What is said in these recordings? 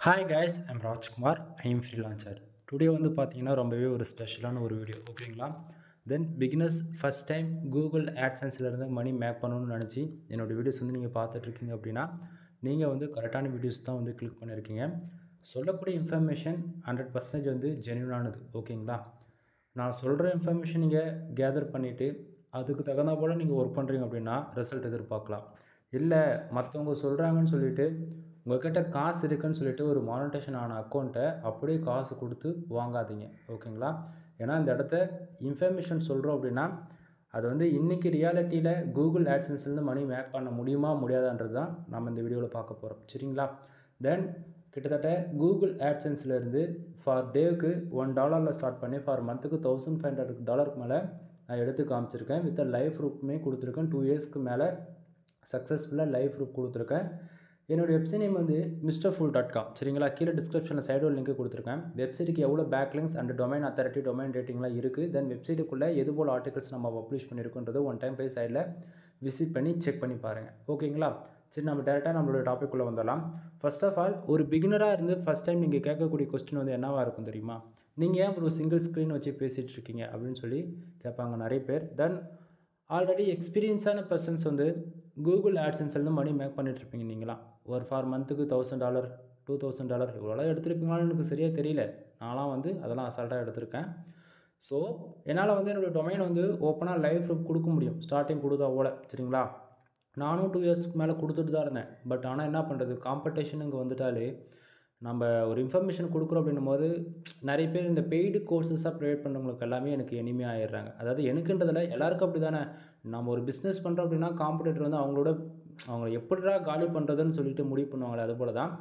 Hi guys I'm Rajkumar I freelancer today வந்து பார்த்தீங்கன்னா ரொம்பவே ஒரு ஸ்பெஷலான ஒரு வீடியோ ஓகேங்களா then beginners first time Google ஆட்சன்ஸ்லேருந்து money make பண்ணணும்னு நினச்சி என்னோடய வீடியோஸ் வந்து நீங்கள் பார்த்துட்ருக்கீங்க அப்படின்னா நீங்கள் வந்து கரெக்டான வீடியோஸ் தான் வந்து கிளிக் பண்ணியிருக்கீங்க சொல்லக்கூடிய இன்ஃபர்மேஷன் ஹண்ட்ரட் பர்சன்டேஜ் வந்து ஜென்யூனானது ஓகேங்களா நான் சொல்கிற இன்ஃபர்மேஷன் நீங்கள் கேதர் பண்ணிவிட்டு அதுக்கு தகுந்த போல் நீங்கள் ஒர்க் பண்ணுறீங்க அப்படின்னா ரிசல்ட் எதிர்பார்க்கலாம். இல்லை மற்றவங்க சொல்கிறாங்கன்னு சொல்லிவிட்டு உங்கள்கிட்ட காசு இருக்குன்னு சொல்லிட்டு ஒரு மானிட்டேஷன் ஆன அக்கௌண்ட்டை அப்படியே காசு கொடுத்து வாங்காதீங்க. ஓகேங்களா? ஏன்னா இந்த இடத்த இன்ஃபர்மேஷன் சொல்கிறோம் அப்படின்னா அது வந்து இன்றைக்கி ரியாலிட்டியில் கூகுள் ஆட்சன்ஸ்லேருந்து மணி மேக் பண்ண முடியுமா முடியாதான்றது தான் நம்ம இந்த வீடியோவில் பார்க்க போகிறோம் சரிங்களா? தென் கிட்டத்தட்ட கூகுள் ஆட்சன்ஸ்லேருந்து ஃபார் டேவுக்கு ஒன் டாலரில் ஸ்டார்ட் பண்ணி ஃபார் மந்த்துக்கு தௌசண்ட் ஃபைவ் ஹண்ட்ரட் டாலருக்கு மேலே நான் எடுத்து காமிச்சிருக்கேன். வித் லைஃப் ப்ரூஃப்மே கொடுத்துருக்கேன். டூ இயர்ஸ்க்கு மேலே சக்ஸஸ்ஃபுல்லாக லைஃப் ப்ரூஃப் கொடுத்துருக்கேன். என்னோடய வெப்சைட் நேம் வந்து மிஸ்டர் ஃபுல் டாட் காம் சரிங்களா? கீழே டிஸ்கிரிப்ஷனில் சைடு ஒரு லிங்க் கொடுத்துருக்கேன். வெப்சைட்டுக்கு எவ்வளோ backlinks and domain authority domain ரேட்டிங்லாம் இருக்குது தென் வெப்சைட்டுக்குள்ளே எது போல் ஆர்டிகல்ஸ் நம்ம பப்ளிஷ் பண்ணியிருக்கோன்றது ஒன் டைம் போய் சைடில் விசிட் பண்ணி செக் பண்ணி பாருங்கள் ஓகேங்களா? சரி நம்ம டேரெக்டாக நம்மளோட டாப்பிக்குள்ளே வந்துடலாம். ஃபர்ஸ்ட் ஆஃப் ஆல் ஒரு பிகினராக இருந்து ஃபஸ்ட் டைம் நீங்கள் கேட்கக்கூடிய கொஸ்டின் வந்து என்னவாக இருக்கும் தெரியுமா? நீங்கள் ஏன் ஒரு சிங்கிள் ஸ்க்ரீன் வச்சு பேசிகிட்டு இருக்கீங்க? அப்படின்னு சொல்லி கேட்பாங்க நிறைய பேர். தென் ஆல்ரெடி எக்ஸ்பீரியன்ஸான பர்சன்ஸ் வந்து கூகுள் ஆட்சன்ஸ்லேருந்து மணி மேக் பண்ணிகிட்ருப்பீங்க நீங்களா? ஒரு ஃபார் மந்த்துக்கு thousand dollar two thousand dollar இவ்வளோலாம் எடுத்துருப்பீங்களான்னு எனக்கு சரியாக தெரியல. நான்லாம் வந்து அதெல்லாம் அசால்ட்டாக எடுத்திருக்கேன். ஸோ என்னால் வந்து என்னோடய டொமைன் வந்து ஓப்பனாக லைஃப் கொடுக்க முடியும். ஸ்டார்டிங் கொடுத்தா போல சரிங்களா? நானும் டூ இயர்ஸ்க்கு மேலே கொடுத்துட்டு தான் இருந்தேன். பட் ஆனால் என்ன பண்ணுறது காம்படிஷன் இங்கே வந்துட்டாலே நம்ம ஒரு இன்ஃபர்மேஷன் கொடுக்குறோம் அப்படின்னும் போது நிறைய பேர் இந்த பெய்டு கோர்சஸாக ப்ரொவைட் பண்ணுறவங்களுக்கு எல்லாமே எனக்கு இனிமையாக ஆயிடுறாங்க. அதாவது எனக்குன்றதில் எல்லாருக்கும் அப்படி தானே நம்ம ஒரு பிஸ்னஸ் பண்ணுறோம் அப்படின்னா காம்படிட்டர் வந்து அவங்களோட அவங்கள எப்படிடா காலி பண்ணுறதுன்னு சொல்லிட்டு முடிவு பண்ணுவாங்களே அது போல் தான்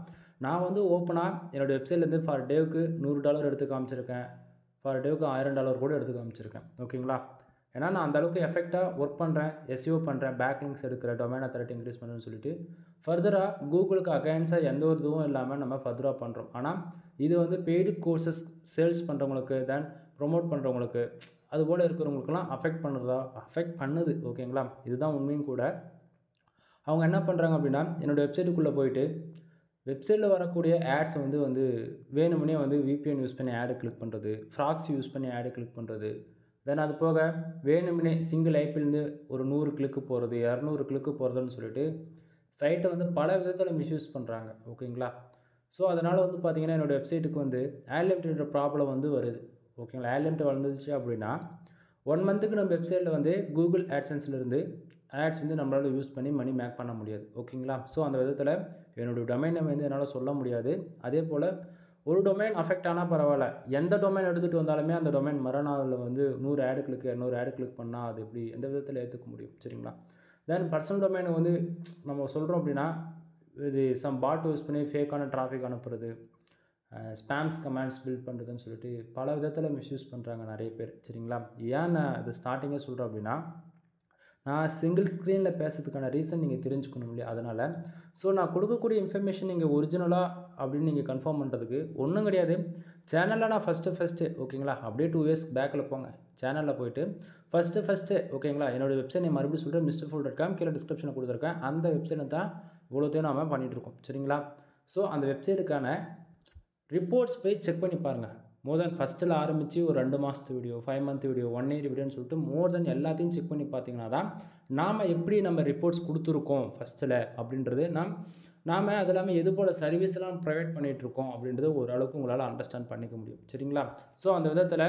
நான் வந்து ஓப்பனாக என்னோடய வெப்சைட்லேருந்து ஃபார் டேவுக்கு நூறு டாலர் எடுத்து காமிச்சிருக்கேன். ஃபார் டேவுக்கு ஆயிரம் டாலர் கூட எடுத்து காமிச்சிருக்கேன். ஓகேங்களா ஏன்னா நான் அந்தளவுக்கு எஃபெக்டாக ஒர்க் பண்ணுறேன் எஸ்யூ பண்ணுறேன் பேக் லிங்க்ஸ் எடுக்கிற டொமைன் அத்தாரிட்டி இன்க்ரீஸ் பண்ணுறேன்னு சொல்லிட்டு. ஃபர்தராக கூகுளுக்கு அகைன்ஸாக எந்த ஒரு இதுவும் இல்லாமல் நம்ம ஃபர்தராக பண்ணுறோம் ஆனால் இது வந்து பெய்டு கோர்சஸ் சேல்ஸ் பண்ணுறவங்களுக்கு தென் ப்ரொமோட் பண்ணுறவங்களுக்கு அதுபோல் இருக்கிறவங்களுக்குலாம் அஃபெக்ட் பண்ணுறதா அஃபெக்ட் பண்ணுது ஓகேங்களா இதுதான் உண்மையும் கூட. அவங்க என்ன பண்ணுறாங்க அப்படின்னா என்னோடய வெப்சைட்டுக்குள்ளே போயிட்டு வெப்சைட்டில் வரக்கூடிய ஆட்ஸை வந்து வந்து வேணும்னே வந்து விபிஎன் யூஸ் பண்ணி ஆடு கிளிக் பண்ணுறது ஃப்ராக்ஸ் யூஸ் பண்ணி ஆடு கிளிக் பண்ணுறது தென் அது போக வேணும்னே சிங்கிள் ஐப்பிலேருந்து ஒரு நூறு கிளிக்கு போகிறது இரநூறு கிளிக்கு போகிறதுன்னு சொல்லிட்டு சைட்டை வந்து பல விதத்தில் மிஸ்யூஸ் பண்ணுறாங்க ஓகேங்களா? ஸோ அதனால் வந்து பார்த்திங்கன்னா என்னோடய வெப்சைட்டுக்கு வந்து ஆட்லிமிட்ன்ற ப்ராப்ளம் வந்து வருது ஓகேங்களா? ஆட்லிமிட் வளர்ந்துச்சு அப்படின்னா ஒன் மந்த்துக்கு நம்ம வெப்சைட்டில் வந்து கூகுள் ஆட்சன்ஸ்லேருந்து ஆட்ஸ் வந்து நம்மளால் யூஸ் பண்ணி மணி மேக் பண்ண முடியாது. ஓகேங்களா? ஸோ அந்த விதத்தில் என்னுடைய டொமைனை வந்து என்னால் சொல்ல முடியாது. அதே போல் ஒரு டொமைன் அஃபெக்ட் ஆனால் பரவாயில்ல. எந்த டொமைன் எடுத்துகிட்டு வந்தாலுமே அந்த டொமைன் மறுநாளில் வந்து நூறு ஆடு கிளிக் இரநூறு ஆடு கிளிக் பண்ணால் அது எப்படி எந்த விதத்தில் ஏற்றுக்க முடியும்? சரிங்களா? தென் பர்சனல் டொமைனை வந்து நம்ம சொல்கிறோம் அப்படின்னா இது சம் பாட் யூஸ் பண்ணி ஃபேக்கான டிராஃபிக் அனுப்புறது ஸ்பேம்ஸ் கமெண்ட்ஸ் பில்ட் பண்ணுறதுன்னு சொல்லிட்டு பல விதத்தில் மிஸ்யூஸ் பண்ணுறாங்க நிறைய பேர். சரிங்களா? ஏன் நான் இது ஸ்டார்டிங்கே சொல்கிறேன் அப்படின்னா நான் சிங்கிள் ஸ்க்ரீனில் பேசுறதுக்கான ரீசன் நீங்கள் தெரிஞ்சுக்கணும் இல்லையா? அதனால் ஸோ நான் கொடுக்கக்கூடிய இன்ஃபர்மேஷன் நீங்கள் ஒரிஜினலாக அப்படின்னு நீங்கள் கன்ஃபார்ம் பண்ணுறதுக்கு ஒன்றும் கிடையாது. சேனலில் நான் ஃபஸ்ட்டு ஃபஸ்ட்டு ஓகேங்களா அப்படியே டூ இயர்ஸ் பேக்கில் போங்க. சேனலில் போயிட்டு ஃபஸ்ட்டு ஃபஸ்ட்டு ஓகேங்களா என்னோடய வெப்சைட் நான் மறுபடியும் சொல்கிறேன் மிஸ்டர் ஃபுல் டாட் காம் கீழே டிஸ்கிரிப்ஷனில் கொடுத்துருக்கேன். அந்த வெப்சைட்டை தான் இவ்வளோத்தையும் நாம் பண்ணிகிட்ருக்கோம் சரிங்களா? ஸோ அந்த வெப்சைட்டுக்கான ரிப்போர்ட்ஸ் போய் செக் பண்ணி பாருங்கள் மோர் தென் ஃபஸ்ட்டில் ஆரம்பித்து ஒரு ரெண்டு மாதத்து video five month video one year வீடியோன்னு சொல்லிட்டு மோர் தென் எல்லாத்தையும் செக் பண்ணி பார்த்தீங்கன்னா தான் நாம் எப்படி நம்ம ரிப்போர்ட்ஸ் கொடுத்துருக்கோம் ஃபஸ்ட்டில் அப்படின்றது நாம் நாம் அது இல்லாமல் எது போல் சர்வீஸ்லாம் ப்ரொவைட் பண்ணிகிட்ருக்கோம் அப்படின்றது ஓரளவுக்கு உங்களால் அண்டர்ஸ்டாண்ட் பண்ணிக்க முடியும். சரிங்களா? ஸோ அந்த விதத்தில்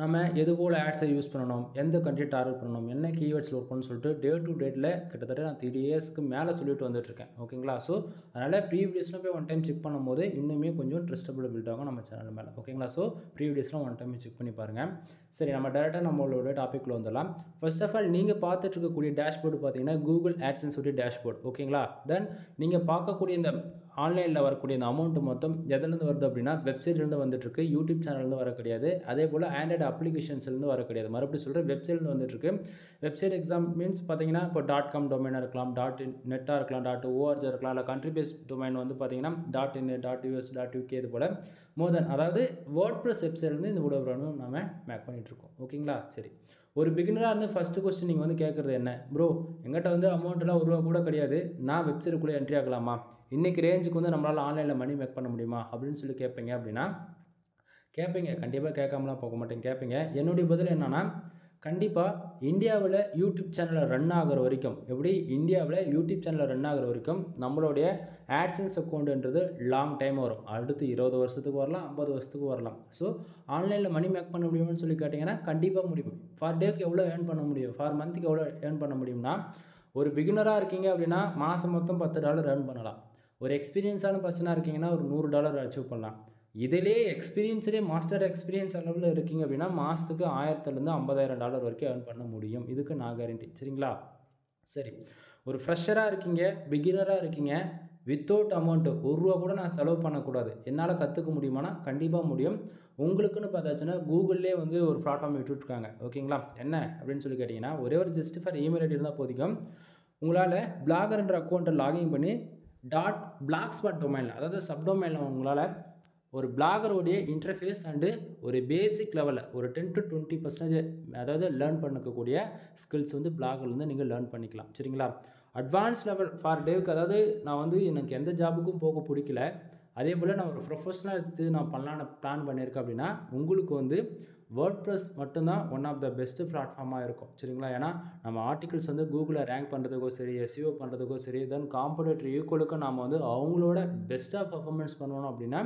நம்ம எது போல் ஆட்ஸை யூஸ் பண்ணணும்? எந்த கண்ட்ரி டார்கெட் பண்ணணும்? என்ன கீவேர்ட்ஸில் ஒர்க் பண்ணணும்னு சொல்லிட்டு டே டு டேட்டில் கிட்டத்தட்ட நான் த்ரீ இயர்ஸ்க்கு மேலே சொல்லிட்டு வந்துட்டுருக்கேன். ஓகேங்களா ஸோ அதனால் ப்ரீவியஸ்லாம் போய் ஒன் டைம் செக் பண்ணும்போது இன்னுமே கொஞ்சம் ட்ரஸ்டபிள் பில்ட் ஆகும் நம்ம சேனல் மேலே. ஓகேங்களா ஸோ ப்ரீவியஸ்லாம் ஒன் டைம் செக் பண்ணி பாருங்கள் சரி நம்ம டேரெக்டாக நம்மளோட டாப்பிக்கில் வந்துடலாம். ஃபர்ஸ்ட் ஆஃப் ஆல் நீங்கள் பார்த்துட்டு இருக்கக்கூடிய டேஷ்போர்டு பார்த்தீங்கன்னா கூகுள் ஆட்ஸ்ன்னு உடைய டேஷ்போர்டு ஓகேங்களா தென் நீங்கள் பார்க்கக்கூடிய இந்த ஆன்லைனில் வரக்கூடிய இந்த அமௌண்ட்டு மொத்தம் எதுலேருந்து வருது அப்படின்னா வெப்சைட்லேருந்து வந்துட்டுருக்கு. யூடியூப் சேனல்லேருந்து வர கிடையாது. அதே போல் ஆண்ட்ராய்டு அப்ளிகேஷன்ஸ்லேருந்து வர கிடையாது. மறுபடியும் சொல்கிறேன் வெப்சைட்லேருந்து வந்துட்டுருக்கு. வெப்சைட் எக்ஸாம் மீன்ஸ் பார்த்தீங்கன்னா இப்போ. டாட் காம் டொமைனாக இருக்கலாம் டாட் இன் நெட்டாக இருக்கலாம் டாட் ஓஆர்ஜி இருக்கலாம் இல்லை கண்ட்ரி பேஸ் டொமைன் வந்து பார்த்தீங்கன்னா dot in dot US dot UK இது போல் மோர் தென் அதாவது வேர்ட் ப்ளஸ் வெப்சைட்லேருந்து இந்த உடவுறனும் நம்ம மேக் பண்ணிகிட்ருக்கோம் ஓகேங்களா சரி. ஒரு பிகினராக இருந்து ஃபஸ்ட்டு கொஸ்டின் நீங்கள் வந்து கேட்குறது என்ன? ப்ரோ எங்கிட்ட வந்து அமௌண்ட்டெல்லாம் ஒரு ரூபா கூட கிடையாது. நான் வெப்சைட்டுக்குள்ளே என்ட்ரி ஆகலாமா? இன்றைக்கி ரேஞ்சுக்கு வந்து நம்மளால் ஆன்லைனில் மணி மேக் பண்ண முடியுமா? அப்படின்னு சொல்லி கேட்பீங்க அப்படின்னா கேட்பீங்க கண்டிப்பாக கேட்காமலாம் போக மாட்டேங்க கேட்பீங்க என்னுடைய பதில் என்னென்னா கண்டிப்பாக இந்தியாவில் யூடியூப் சேனலில் ரன் ஆகிற வரைக்கும் எப்படி? இந்தியாவில் யூடியூப் சேனலில் ரன் ஆகிற வரைக்கும் நம்மளுடைய ஆட்சன்ஸ் அக்கௌண்ட்டுன்றது லாங் டைம் வரும். அடுத்து இருபது வருஷத்துக்கு வரலாம் ஐம்பது வருஷத்துக்கு வரலாம். ஸோ ஆன்லைனில் மணி மேக் பண்ண முடியும்னு சொல்லி கேட்டிங்கன்னா கண்டிப்பாக முடியும். ஃபார் டேக்கு எவ்வளோ ஏர்ன் பண்ண முடியும்? ஃபார் மந்த்துக்கு எவ்வளோ ஏர்ன் பண்ண முடியும்னா ஒரு பிகினராக இருக்கீங்க அப்படின்னா மாதம் மொத்தம் பத்து டாலர் ஏர்ன் பண்ணலாம். ஒரு எக்ஸ்பீரியன்ஸான பர்சனாக இருக்கீங்கன்னா ஒரு நூறு டாலர் அச்சீவ் பண்ணலாம். இதிலே எக்ஸ்பீரியன்ஸ்லேயே மாஸ்டர் எக்ஸ்பீரியன்ஸ் அளவில் இருக்கீங்க அப்படின்னா மாதத்துக்கு ஆயிரத்துலேருந்து ஐம்பதாயிரம் டாலர் வரைக்கும் ஏர்ன் பண்ண முடியும். இதுக்கு நான் கேரண்டி சரிங்களா? சரி. ஒரு ஃப்ரெஷராக இருக்கீங்க பிகினராக இருக்கீங்க வித்தவுட் அமௌண்ட்டு ஒரு ரூபா கூட நான் செலவு பண்ணக்கூடாது. என்னால் கற்றுக்க முடியுமானா கண்டிப்பாக முடியும். உங்களுக்குன்னு பார்த்தாச்சுன்னா கூகுள்லே வந்து ஒரு ப்ளாட்ஃபார்ம் விட்டுட்ருக்காங்க ஓகேங்களா? என்ன அப்படின்னு சொல்லி கேட்டிங்கன்னா ஒரே ஒரு ஜஸ்ட் ஃபார் இமெயில் ஐடி இருந்தால் போதிக்கும் உங்களால் பிளாகர்ன்ற அக்கௌண்ட்டை லாகின் பண்ணி டாட் பிளாக் ஸ்பாட் டொமைனில் அதாவது சப்டொமைனில் உங்களால் ஒரு பிளாகருடைய இன்டர்ஃபேஸ் அண்டு ஒரு பேசிக் லெவலில் ஒரு டென் டு டுவெண்ட்டி பர்சன்டேஜ் அதாவது லேர்ன் பண்ணக்கூடிய ஸ்கில்ஸ் வந்து பிளாகர்லேருந்து நீங்கள் லேர்ன் பண்ணிக்கலாம். சரிங்களா? அட்வான்ஸ் லெவல் ஃபார் டேவுக்கு அதாவது நான் வந்து எனக்கு எந்த ஜாபுக்கும் போக பிடிக்கல. அதே போல் நான் ஒரு ப்ரொஃபஷனல் எடுத்து நான் பண்ணலான்னு பிளான் பண்ணியிருக்கேன் அப்படின்னா உங்களுக்கு வந்து வேர்ட் ப்ளஸ் மட்டும்தான் ஒன் ஆஃப் த பெஸ்ட்டு பிளாட்ஃபார்மாக இருக்கும். சரிங்களா? ஏன்னா நம்ம ஆர்டிகல்ஸ் வந்து கூகுளில் ரேங்க் பண்ணுறதுக்கோ சரி எஸ்இஓ பண்ணுறதுக்கோ சரி தென் காம்படேட்டர் ஈக்குவலுக்கு நம்ம வந்து அவங்களோட பெஸ்ட்டாக பர்ஃபார்மன்ஸ் பண்ணணும் அப்படின்னா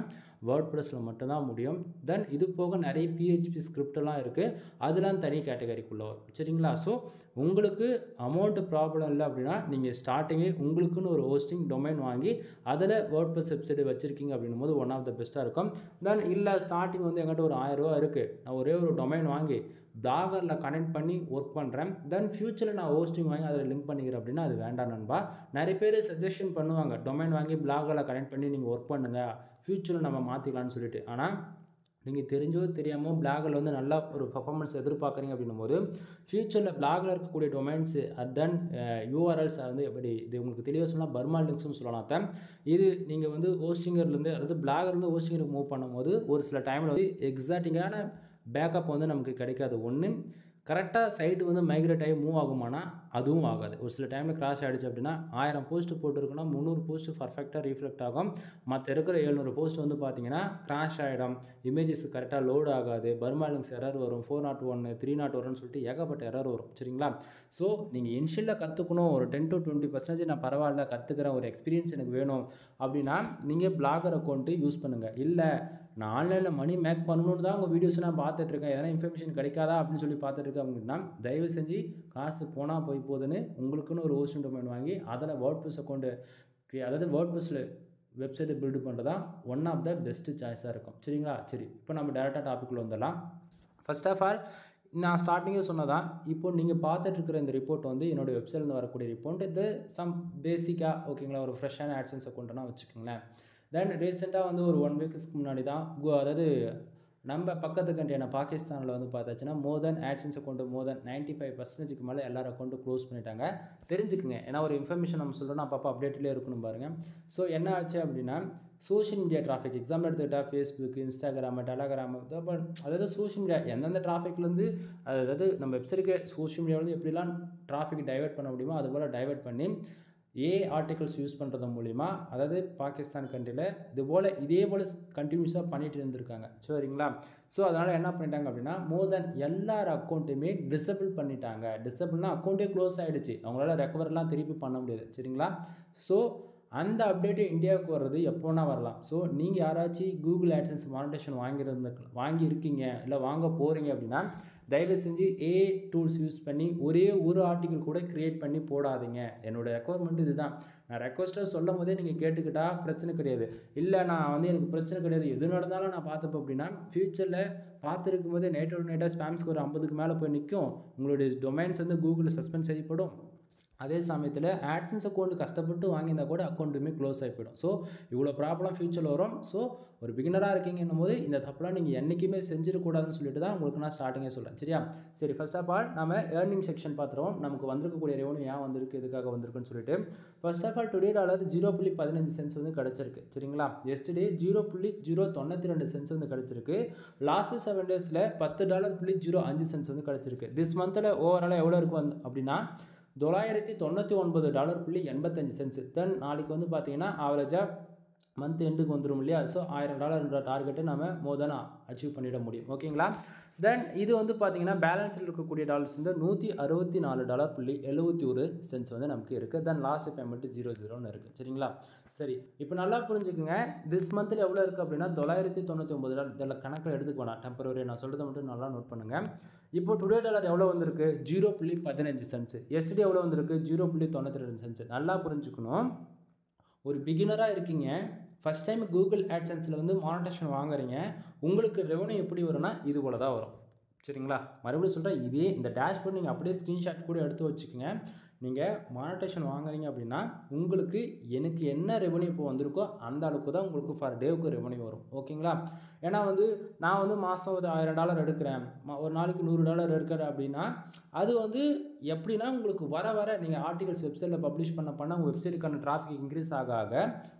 வேர்ட் ப்ளஸில் மட்டும்தான் முடியும். தென் இது போக நிறைய பிஹெச்பி ஸ்கிரிப்டெல்லாம் இருக்குது அதெல்லாம் தனி கேட்டகரிக்குள்ளே வரும். சரிங்களா? ஸோ உங்களுக்கு அமௌண்ட்டு ப்ராப்ளம் இல்லை அப்படின்னா நீங்கள் ஸ்டார்டிங்கே உங்களுக்குன்னு ஒரு ஹோஸ்டிங் டொமைன் வாங்கி அதில் வேர்ட் ப்ளஸ் வெப்சைட் வச்சுருக்கீங்க அப்படின்னும் போது ஒன் ஆஃப் த பெஸ்ட்டாக இருக்கும். தென் இல்லை ஸ்டார்டிங் வந்து எங்கிட்ட ஒரு ஆயிரரூவா இருக்குது நான் ஒரே ஒரு டொமைன் வாங்கி பிளாகரில் கனெக்ட் பண்ணி ஒர்க் பண்ணுறேன் தென் ஃப்யூச்சரில் நான் ஹோஸ்டிங் வாங்கி அதில் லிங்க் பண்ணிக்கிறேன் அப்படின்னா அது வேண்டாம் நண்பா. நிறைய பேர் சஜஷன் பண்ணுவாங்க. டொமைன் வாங்கி பிளாகரில் கனெக்ட் பண்ணி நீங்கள் ஒர்க் பண்ணுங்கள் ஃப்யூச்சரில் நம்ம மாற்றிக்கலாம்னு சொல்லிட்டு. ஆனால் நீங்கள் தெரிஞ்சோ தெரியாமல் பிளாகில் வந்து நல்லா ஒரு பர்ஃபார்மன்ஸ் எதிர்பார்க்குறீங்க அப்படின்னும் போது ஃப்யூச்சரில் பிளாகில் இருக்கக்கூடிய டொமைன்ஸு தென் யூஆர்எல்ஸ் வந்து எப்படி இது உங்களுக்கு தெளிவாக சொன்னால் பர்மா லிங்க்ஸ்னு சொல்லலாம் தான் இது நீங்கள் வந்து ஹோஸ்டிங்கர்லேருந்து அதாவது பிளாகர்லேருந்து ஹோஸ்டிங்கருக்கு மூவ் பண்ணும்போது ஒரு சில டைமில் வந்து எக்ஸாக்டிங்கான பேக்கப் வந்து நமக்கு கிடைக்காது. ஒன்று கரெக்டாக சைட்டு வந்து மைக்ரேட் ஆகி மூவ் ஆகுமானா அதுவும் ஆகாது. ஒரு சில டைமில் கிராஷ் ஆகிடுச்சு அப்படின்னா ஆயிரம் போஸ்ட்டு போட்டிருக்குன்னா முந்நூறு போஸ்ட்டு பர்ஃபெக்டாக ரீஃப்ளெக்ட் ஆகும். மற்ற இருக்கிற எழுநூறு போஸ்ட் வந்து பார்த்தீங்கன்னா கிராஷ் ஆகிடும் இமேஜஸ் கரெக்டாக லோட் ஆகாது. பர்மாலிங்ஸ் எரர் வரும். ஃபோர் நாட் ஒன்று த்ரீ நாட் வரும்னு சொல்லிட்டு ஏகப்பட்ட எரர் வரும். சரிங்களா? ஸோ நீங்கள் இன்ஷியலில் கற்றுக்கணும் ஒரு டென் டு டுவெண்ட்டி பர்சன்டேஜ் நான் பரவாயில்ல கற்றுக்கிறேன் ஒரு எக்ஸ்பீரியன்ஸ் எனக்கு வேணும். அப்படின்னா நீங்கள் பிளாகர் அக்கௌண்ட்டு யூஸ் பண்ணுங்கள் இல்லை நான் ஆன்லைனில் மணி மேக் பண்ணணும்னு தான் உங்கள் வீடியோஸ் நான் பார்த்துட்ருக்கேன் எதனா இன்ஃபர்மேஷன் கிடைக்காதா அப்படின்னு சொல்லி பார்த்துட்ருக்கேன் அப்படின்னா தயவு செஞ்சு காசு போனால் போய் போகுதுன்னு உங்களுக்குன்னு ஒரு ஓஷன் டொமைன் வாங்கி அதில் வேர்ட் ப்ளஸ் அக்கௌண்ட்டு அதாவது வேர்ட் ப்ளஸில் வெப்சைட்டை பில்டு பண்ணுறது தான் ஒன் ஆஃப் த பெஸ்ட்டு சாய்ஸாக இருக்கும். சரிங்களா? சரி இப்போ நம்ம டேரெக்டாக டாப்பிக்கில் வந்துடலாம். ஃபஸ்ட் ஆஃப் ஆல் நான் ஸ்டார்டிங்கே சொன்னதான் இப்போ நீங்கள் பார்த்துட்டு இருக்கிற இந்த ரிப்போர்ட் வந்து என்னோடய வெப்சைட்லேருந்து வரக்கூடிய ரிப்போர்ட் இது சம் பேசிக்காக ஓகேங்களா ஒரு ஃப்ரெஷ்ஷான ஆட்சன்ஸ் அக்கௌண்ட்னா வச்சுக்கோங்களேன். தென் ரீசெண்டாக வந்து ஒரு ஒன் வீக்ஸ்க்கு முன்னாடி தான் அதாவது நம்ம பக்கத்து கண்ட்ரியான பாகிஸ்தானில் வந்து பார்த்தாச்சுன்னா மோர் தென் ஆட்சன்ஸ் கொண்டு மோர் தென் நைன்ட்டி ஃபைவ் பர்சன்டேஜுக்கு மேலே எல்லார் அக்கௌண்ட்டும் க்ளோஸ் பண்ணிட்டாங்க. தெரிஞ்சுக்குங்க. ஏன்னா ஒரு இன்ஃபர்மேஷன் நம்ம சொல்கிறோம் அப்பப்போ அப்டேட்லேயே இருக்கணும் பாருங்கள் ஸோ என்ன ஆச்சு அப்படின்னா சோஷியல் மீடியா டிராஃபிக் எக்ஸாம்பிள் எடுத்துக்கிட்டால் ஃபேஸ்புக் இன்ஸ்டாகிராம் டெலகிராம் அதாவது சோஷியல் மீடியா எந்தெந்த டிராஃபிக்லேருந்து அதாவது நம்ம வெப்சைட்டுக்கு சோஷியல் மீடியாவிலேருந்து எப்படிலாம் டிராஃபிக் டைவெர்ட் பண்ண முடியுமோ அது போல் டைவெர்ட் பண்ணி ஏ ஆர்டிகல்ஸ் யூஸ் பண்ணுறது மூலிமா அதாவது பாகிஸ்தான் கண்ட்ரியில் இது போல் இதே போல் கண்டினியூஸாக பண்ணிகிட்டு இருந்திருக்காங்க. சரிங்களா? ஸோ அதனால் என்ன பண்ணிட்டாங்க அப்படின்னா மோர் தென் எல்லார் அக்கௌண்ட்டுமே டிசபிள் பண்ணிட்டாங்க. டிசபிள்னால் அக்கௌண்ட்டே க்ளோஸ் ஆகிடுச்சு அவங்களால ரெக்கவர்லாம் திருப்பி பண்ண முடியாது. சரிங்களா? ஸோ அந்த அப்டேட்டு இந்தியாவுக்கு வர்றது எப்போனா வரலாம். ஸோ நீங்கள் யாராச்சும் கூகுள் ஆட்சன்ஸ் மானிட்டேஷன் வாங்கியிருந்த வாங்கியிருக்கீங்க இல்லை வாங்க போகிறீங்க அப்படின்னா தயவு செஞ்சு ஏ டூல்ஸ் யூஸ் பண்ணி ஒரே ஒரு ஆர்டிக்கல் கூட க்ரியேட் பண்ணி போடாதீங்க. என்னோடய ரெக்குவயர்மெண்ட் இதுதான். நான் ரெக்வஸ்ட்டாக சொல்லும் போதே நீங்கள் கேட்டுக்கிட்டால் பிரச்சனை கிடையாது. இல்லை நான் வந்து எனக்கு பிரச்சனை கிடையாது. எது நடந்தாலும் நான் பார்த்துப்பேன் அப்படின்னா ஃப்யூச்சரில் பார்த்துருக்கும் போதே நைட்டோட நைட்டாக ஸ்பேம்ஸ்க்கு ஒரு ஐம்பதுக்கு மேலே போய் நிற்கும் உங்களுடைய டொமைன்ஸ் வந்து கூகுளில் சஸ்பெண்ட் செய்யப்படும். அதே சமயத்தில் ஆட்சன்ஸ் அக்கௌண்ட் கஷ்டப்பட்டு வாங்கியிருந்தா கூட அக்கௌண்ட்டுமே க்ளோஸ் ஆகி போயிடும். ஸோ இவ்வளோ ப்ராப்ளம் ஃபியூச்சரில் வரும். ஸோ ஒரு பிகினராக இருக்கீங்கன்னும் போது இந்த தப்புலாம் நீங்கள் என்றைக்குமே செஞ்சிடக்கூடாதுன்னு சொல்லிட்டு தான் உங்களுக்கு நான் ஸ்டார்டிங்கே சொல்கிறேன் சரியா? சரி ஃபர்ஸ்ட் ஆஃப் ஆல் நம்ம ஏர்னிங் செக்ஷன் பார்த்துருவோம். நமக்கு வந்திருக்கக்கூடிய ரெவன்யூ ஏன் வந்திருக்கு எதுக்காக வந்திருக்குன்னு சொல்லிட்டு. First of all today dollar zero புள்ளி பதினஞ்சு சென்ஸ் வந்து கிடச்சிருக்கு. சரிங்களா? எஸ்டே ஜீரோ புள்ளி ஜீரோ தொண்ணூற்றி ரெண்டு சென்ஸ் வந்து கிடச்சிருக்கு. லாஸ்ட் செவன் டேஸில் பத்து டாலர் புள்ளி ஜீரோ அஞ்சு சென்ஸ் வந்து கிடச்சிருக்கு. திஸ் மந்தில் ஓவராலாக எவ்வளோ இருக்கும் வந்து அப்படின்னா தொள்ளாயிரத்தி தொண்ணூற்றி ஒன்பது டாலர் புள்ளி எண்பத்தஞ்சு சென்ஸ் தென் நாளைக்கு வந்து பார்த்தீங்கன்னா ஆவரேஜாக மந்த் எண்டுக்கு வந்துடும் இல்லையா? ஸோ ஆயிரம் டாலர்ன்ற டார்கெட்டை நம்ம மோர் அச்சீவ் பண்ணிட முடியும். ஓகேங்களா தென் இது வந்து பார்த்திங்கன்னா பேலன்ஸில் இருக்கக்கூடிய டாலர்ஸ் வந்து நூற்றி அறுபத்தி நாலு டாலர் புள்ளி எழுபத்தி ஒரு சென்ஸ் வந்து நமக்கு இருக்குது தென் லாஸ்ட் பேமெண்ட் ஜீரோ ஜீரோன்னு இருக்குது சரிங்களா? சரி இப்போ நல்லா புரிஞ்சுக்குங்க. திஸ் மந்தில் எவ்வளோ இருக்குது அப்படின்னா தொள்ளாயிரத்தி தொண்ணூற்றி ஒம்பது டாலர் இதில் கணக்கில் எடுத்துக்க வேணாம். டெம்பரவரி நான் சொல்கிறத மட்டும் நல்லா நோட் பண்ணுங்கள் இப்போ டுடே டாலர் எவ்வளோ வந்திருக்கு? ஜீரோ புள்ளி பதினஞ்சு சென்ஸ் எஸ்டே எவ்வளோ வந்திருக்கு? ஜீரோ புள்ளி தொண்ணூற்றி ரெண்டு சென்ஸ் நல்லா புரிஞ்சுக்கணும். ஒரு பிகினராக இருக்கீங்க. ஃபஸ்ட் டைம் கூகுள் ஆட்சன்ஸில் வந்து மானிட்டேஷன் வாங்குறீங்க. உங்களுக்கு ரெவன்யூ எப்படி வரும்னா இது போல தான் வரும். சரிங்களா? மறுபடியும் சொல்கிறேன் இதே இந்த டேஷ்போர்ட் நீங்கள் அப்படியே ஸ்க்ரீன்ஷாட் கூட எடுத்து வச்சுக்கோங்க. நீங்கள் மானிட்டேஷன் வாங்குறீங்க அப்படின்னா உங்களுக்கு எனக்கு என்ன ரெவன்யூ இப்போ வந்திருக்கோ அந்த அளவுக்கு தான் உங்களுக்கு ஃபர் டேவுக்கு ரெவன்யூ வரும். ஓகேங்களா ஏன்னா வந்து நான் வந்து மாதம் ஒரு ஆயிரம் டாலர் எடுக்கிறேன். ஒரு நாளைக்கு நூறு டாலர் எடுக்கிறேன் அப்படின்னா அது வந்து எப்படின்னா உங்களுக்கு வர வர நீங்கள் ஆர்டிகல்ஸ் வெப்சைட்டில் பப்ளிஷ் பண்ண பண்ண உங்கள் வெப்சைட்டுக்கான டிராஃபிக் இன்க்ரீஸ் ஆக ஆக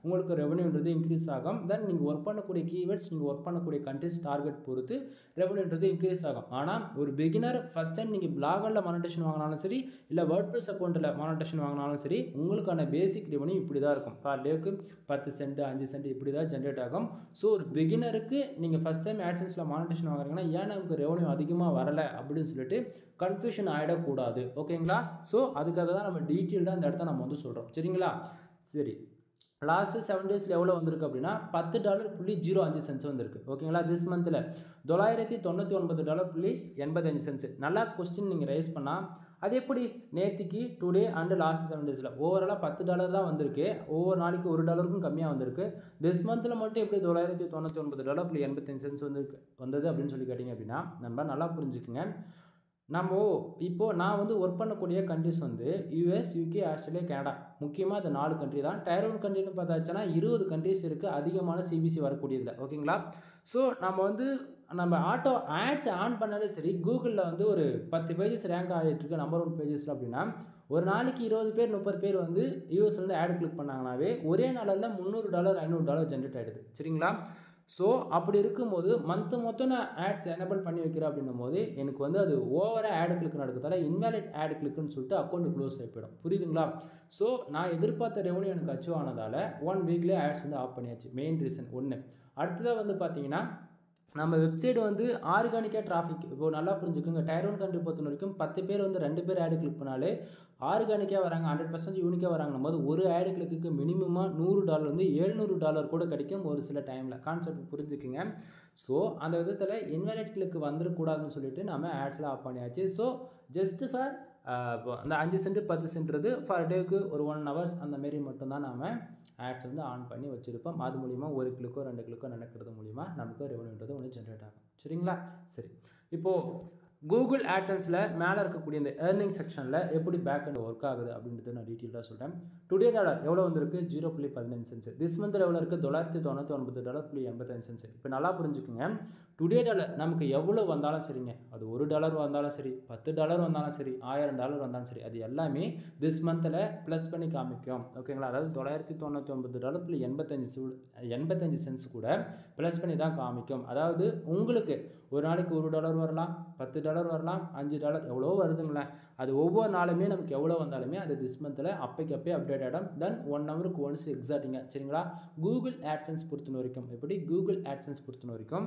உங்களுக்கு ரெவன்யூன்றது இன்க்ரீஸ் ஆகும். தென் நீங்கள் ஒர்க் பண்ணக்கூடிய கீவேர்ட்ஸ் நீங்கள் ஒர்க் பண்ணக்கூடிய கண்ட்ரிஸ் டார்கெட் பொறுத்து ரெவன்யூன்றது இன்க்ரீஸ் ஆகும். ஆனால் ஒரு பிகினர் ஃபஸ்ட் டைம் நீங்கள் பிளாகரில் மானிட்டேஷன் வாங்கினாலும் சரி இல்லை வேர்ட் ப்ளஸ் அக்கௌண்ட்டில் மானிட்டேஷன் வாங்கினாலும் சரி உங்களுக்கான பேசிக் ரெவன்யூ இப்படி தான் இருக்கும் ஃபார் டேக்கு பத்து சென்ட் அஞ்சு சென்ட் இப்படி தான் ஜென்ரேட் ஆகும். ஸோ ஒரு பிகினருக்கு நீங்கள் ஃபஸ்ட் டைம் ஆட்சன்ஸில் மானிட்டேஷன் வாங்குறீங்கன்னா ஏன் நமக்கு ரெவன்யூ அதிகமாக வரலை அப்படின்னு சொல்லிட்டு கன்ஃபியூஷன் ஆகிடக்கூடாது ஓகேங்களா ஸோ அதுக்காக தான் நம்ம டீட்டெயில்டாக அந்த இடத்த நம்ம வந்து சொல்கிறோம் சரிங்களா? சரி. லாஸ்ட்டு செவன் டேஸில் எவ்வளோ வந்திருக்கு அப்படின்னா பத்து டாலர் புள்ளி ஜீரோ அஞ்சு சென்ஸ் வந்திருக்கு ஓகேங்களா திஸ் மந்தில் தொள்ளாயிரத்தி தொண்ணூற்றி ஒன்பது டாலர் புள்ளி எண்பத்தஞ்சு சென்ஸ் நல்லா கொஸ்டின் நீங்கள் ரைஸ் பண்ணால் அது எப்படி? நேற்றுக்கு டுடே அண்டு லாஸ்ட் செவன் டேஸில் ஓவராலாக பத்து டாலர் தான் வந்திருக்கு. ஒவ்வொரு நாளைக்கு ஒரு டாலருக்கும் கம்மியாக வந்திருக்கு. திஸ் மந்தில் மட்டும் எப்படி தொள்ளாயிரத்தி தொண்ணூற்றி ஒன்பது டாலர் புள்ளி எண்பத்தஞ்சு சென்ஸ் வந்திருக்கு வந்தது அப்படின்னு சொல்லி கேட்டிங்க அப்படின்னா நம்ம நல்லா புரிஞ்சுக்குங்க. நம்ம இப்போது நான் வந்து ஒர்க் பண்ணக்கூடிய கண்ட்ரிஸ் வந்து யூஎஸ் யூகே ஆஸ்திரேலியா கனடா முக்கியமாக இந்த நாலு கண்ட்ரி தான். டயர் ஒன் கண்ட்ரின்னு பார்த்தாச்சுன்னா இருபது கண்ட்ரிஸ் இருக்குது அதிகமான சிபிசி வரக்கூடியதில். ஓகேங்களா ஸோ நம்ம வந்து நம்ம ஆட்டோ ஆட்ஸ் ஆன் பண்ணாலே சரி கூகுளில் வந்து ஒரு பத்து பேஜஸ் ரேங்க் ஆகிட்டுருக்கு நம்பர் ஒன் பேஜஸில் அப்படின்னா ஒரு நாளைக்கு இருபது பேர் முப்பது பேர் வந்து யூஎஸ்லேருந்து ஆட் கிளிக் பண்ணாங்கனாவே ஒரே நாளில் முந்நூறு டாலர் ஐநூறு டாலர் ஜென்ரேட் ஆகிடுது சரிங்களா? ஸோ அப்படி இருக்கும்போது மந்த்து மொத்தம் நான் ஆட்ஸ் எனபிள் பண்ணி வைக்கிறேன் அப்படின்னும் போது எனக்கு வந்து அது ஓவராக ஆட் கிளிக் நடக்கிறதால இன்வேலிட் ஆட் கிளிக்குன்னு சொல்லிட்டு அக்கௌண்ட் க்ளோஸ் ஆகி புரியுதுங்களா? ஸோ நான் எதிர்பார்த்த ரெவன்யூ எனக்கு அச்சீவ் ஆனதால் ஒன் வீக்லேயே ஆட்ஸ் வந்து ஆஃப் பண்ணியாச்சு. மெயின் ரீசன் ஒன்று அடுத்ததாக வந்து பார்த்தீங்கன்னா நம்ம வெப்சைட் வந்து ஆர்கானிக்காக டிராஃபிக் இப்போ நல்லா புரிஞ்சுக்கோங்க. டயர் ஒன் கண்ட்ரி பொறுத்த வரைக்கும் பத்து பேர் வந்து ரெண்டு பேர் ஆடு கிளிக் பண்ணாலே ஆர்கானிக்காக வராங்க. ஹண்ட்ரட் பர்சன்ட் யூனிக்காக வராங்கன்னும் போது ஒரு ஆடு கிளிக்கு மினிமமாக நூறு டாலர் வந்து எழுநூறு டாலர் கூட கிடைக்கும் ஒரு சில டைமில் கான்செப்ட் புரிஞ்சுக்குங்க. ஸோ அந்த விதத்தில் இன்வேலிட் கிளிக்கு வந்துடக்கூடாதுன்னு சொல்லிட்டு நம்ம ஆட்ஸில் ஆஃப் பண்ணியாச்சு. ஸோ ஜஸ்ட் ஃபார் அந்த அஞ்சு சென்ட் பத்து சென்ட்றது ஃபார் டேக்கு ஒரு ஒன் ஹவர்ஸ் அந்த மாரி மட்டும்தான் நாம் ஆட்ஸ் வந்து ஆன் பண்ணி வச்சுருப்போம். அது மூலிமா ஒரு கிளிக்கோ ரெண்டு கிளிக்கோ நடக்கிறது மூலிமா நமக்கு ரெவன்யூன்றது ஒன்று ஜென்ரேட் ஆகும். சரிங்களா? சரி. இப்போது கூகுள் ஆட்சன்ஸில் மேலே இருக்கக்கூடிய இந்த ஏர்னிங் செக்ஷனில் எப்படி பேக் அண்ட் ஒர்க் ஆகுது அப்படின்றத நான் டீட்டெயிலாக சொல்கிறேன் டுடே டாலர் எவ்வளோ வந்திருக்கு? ஜீரோ புள்ளி பதினஞ்சு சென்ஸ் திஸ் மந்தில் எவ்வளோ இருக்குது தொள்ளாயிரத்தி தொண்ணூற்றி ஒன்பது டாலர் புள்ளி எண்பத்தஞ்சு சென்ஸ் இப்போ நல்லா புரிஞ்சுக்குங்க. டுடே டாலர் நமக்கு எவ்வளோ வந்தாலும் சரிங்க. அது ஒரு டாலர் வந்தாலும் சரி பத்து டாலர் வந்தாலும் சரி ஆயிரம் டாலர் வந்தாலும் சரி அது எல்லாமே திஸ் மந்தில் ப்ளஸ் பண்ணி காமிக்கும். ஓகேங்களா அதாவது தொள்ளாயிரத்தி தொண்ணூற்றி ஒன்பது டாலர் புள்ளி எண்பத்தஞ்சு எண்பத்தஞ்சு சென்ஸ் கூட ப்ளஸ் பண்ணி தான் காமிக்கும். அதாவது உங்களுக்கு ஒரு நாளைக்கு ஒரு டாலர் வரலாம் பத்து டாலர் வரலாம் அஞ்சு டாலர் எவ்வளோ வருதுங்களேன் அது ஒவ்வொரு நாளுமே நமக்கு எவ்வளோ வந்தாலுமே அது திஸ் மந்தில் அப்பைக்கு அப்டேட் ஆகிடும் தென் ஒன் ஹவருக்கு ஒன்ஸ் எக்ஸாக்டிங்க சரிங்களா? கூகுள் ஆட்சன்ஸ் பொறுத்தின வரைக்கும் எப்படி? கூகுள் ஆட்சன்ஸ் பொறுத்தின வரைக்கும்